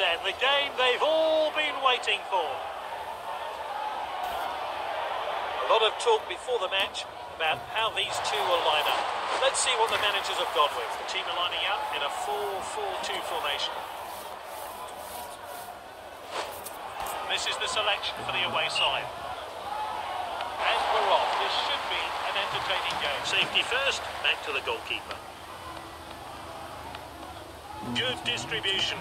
Then, the game they've all been waiting for. A lot of talk before the match about how these two will line up. Let's see what the managers have gone with. The team are lining up in a 4-4-2 formation. This is the selection for the away side. And we're off. This should be an entertaining game. Safety first, back to the goalkeeper. Good distribution.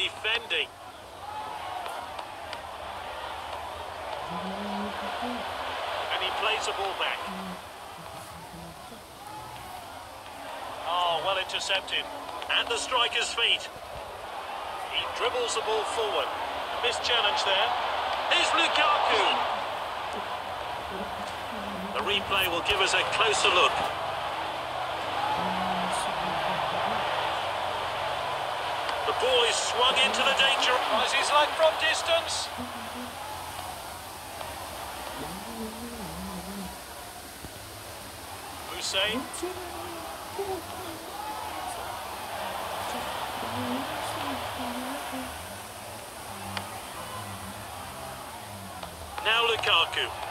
Defending. And he plays the ball back. Oh, well intercepted. At the striker's feet. He dribbles the ball forward. Missed challenge there. Here's Lukaku. The replay will give us a closer look. Like from distance. Hussein. Now Lukaku.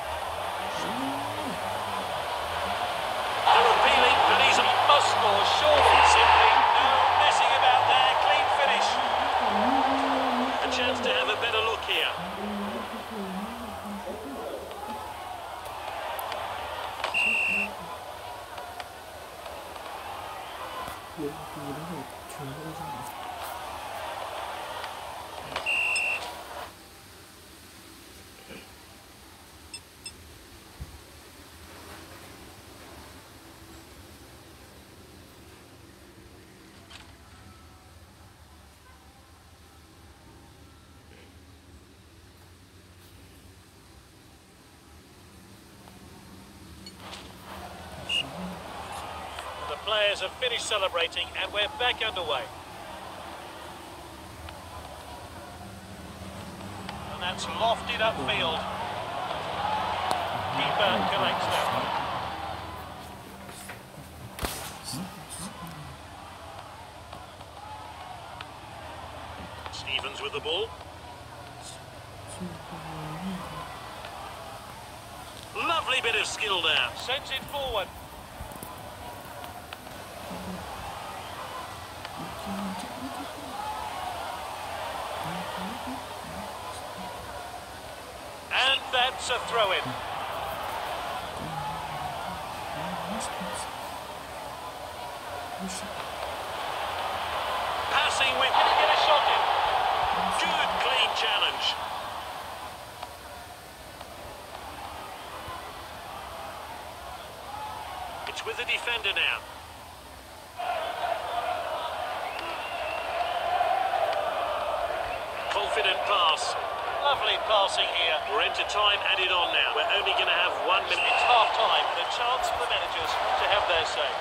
我都会全部都上 players have finished celebrating and we're back underway. And that's lofted upfield. Keeper collects that. Stevens with the ball. Lovely bit of skill there. Sends it forward. And that's a throw-in. Passing with... Can get a shot in? Good, clean challenge. It's with the defender now. Pass. Lovely passing here. We're into time added on now. We're only going to have one minute. It's half time and a chance for the managers to have their say.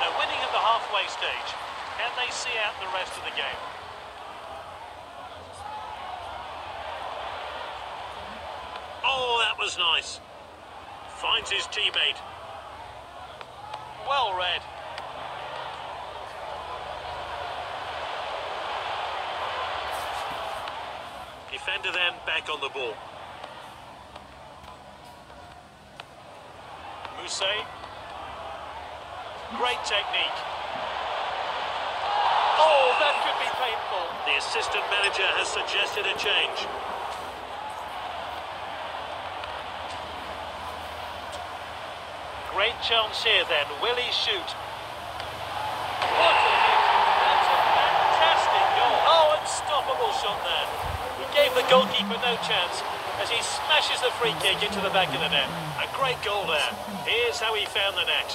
They're winning at the halfway stage. Can they see out the rest of the game? Oh, that was nice. Finds his teammate. Well read. Defender then back on the ball. Mousset. Great technique. Oh, that could be painful. The assistant manager has suggested a change. Great chance here then. Will he shoot? What a hit. That's a fantastic goal. Oh, unstoppable shot there. Gave the goalkeeper no chance as he smashes the free kick into the back of the net. A great goal there. Here's how he found the net.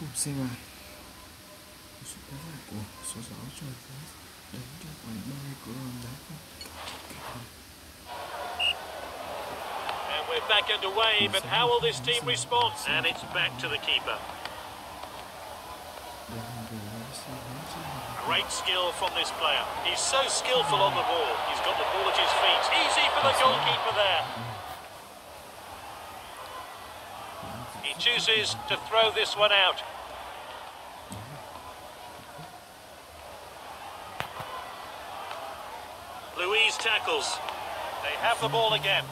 cùng hoạt sự của số 6 trời đến cho quầy 30 của đoàn đá And we're back underway, but how will this team respond? And it's back to the keeper. Great skill from this player. He's so skillful on the ball. He's got the ball at his feet. Easy for the goalkeeper there. He chooses to throw this one out. Louise tackles. They have the ball again.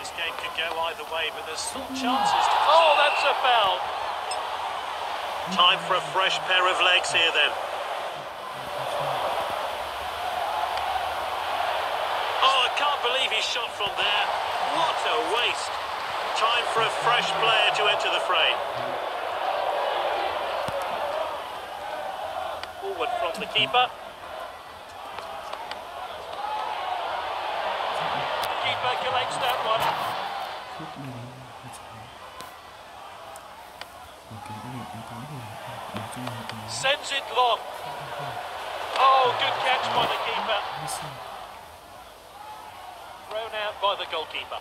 This game could go either way, but there's still hmm. chances to... Oh, that's a foul! Time for a fresh pair of legs here then. Oh, I can't believe he shot from there. What a waste. Time for a fresh player to enter the fray. Forward from the keeper. Keeper collects that one. Sends it long. Oh, good catch by the keeper. Thrown out by the goalkeeper.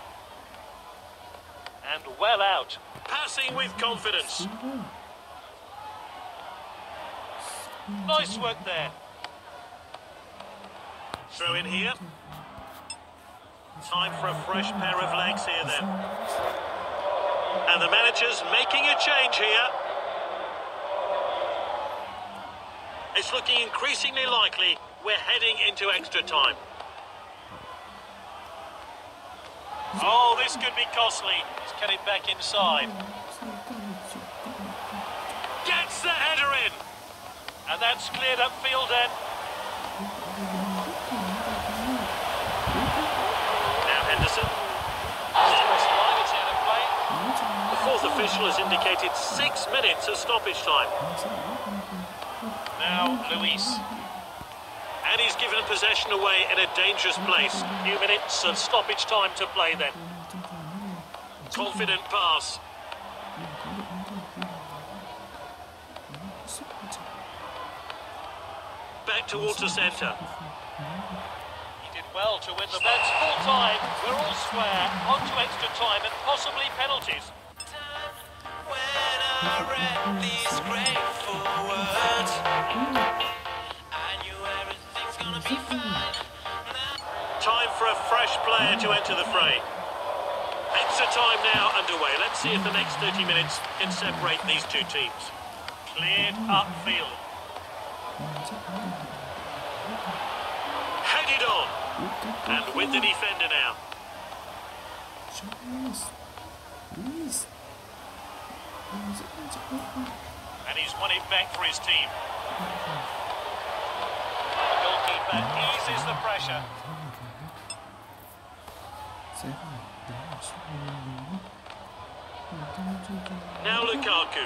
And well out. Passing with confidence. Nice work there. Throw in here. Time for a fresh pair of legs here then. And the manager's making a change here. It's looking increasingly likely we're heading into extra time. Oh, this could be costly. He's cut it back inside. Gets the header in. And that's cleared up field end. Now Henderson. Cross the line, it's out of play. The fourth official has indicated six minutes of stoppage time. Now Luis. And he's given possession away in a dangerous place. A Few minutes of stoppage time to play then. Confident pass. Back towards the centre. He did well to win the match full time. We're all square. On to extra time and possibly penalties. Time for a fresh player to enter the fray. Extra time now underway. Let's see if the next 30 minutes can separate these two teams. Cleared upfield. Headed on. And with the defender now. And he's won it back for his team. The goalkeeper eases the pressure. Now Lukaku.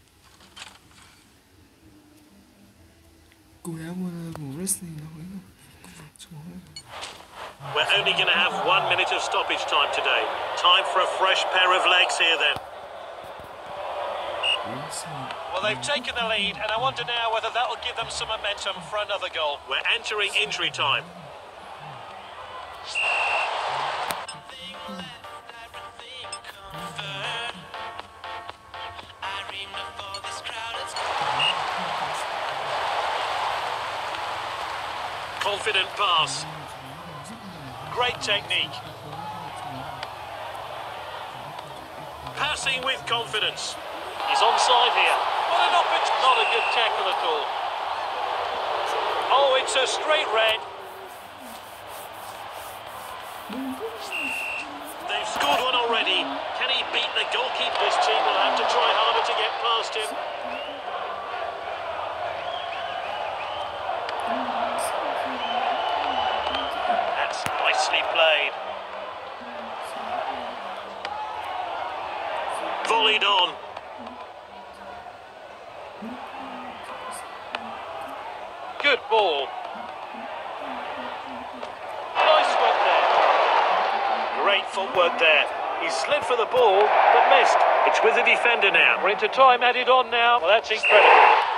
We're only going to have one minute of stoppage time today. Time for a fresh pair of legs here then. Well, they've taken the lead, and I wonder now whether that'll give them some momentum for another goal. We're entering injury time. Confident pass. Great technique. Passing with confidence. He's onside here. What an opportunity. Not a good tackle at all. Oh, it's a straight red. They've scored one already. Can he beat the goalkeeper? This team will have to try harder to get past him. played. Volleyed on. Good ball. Nice work there. Great footwork there. He slid for the ball, but missed. It's with the defender now. We're into time added on now. Well, that's incredible.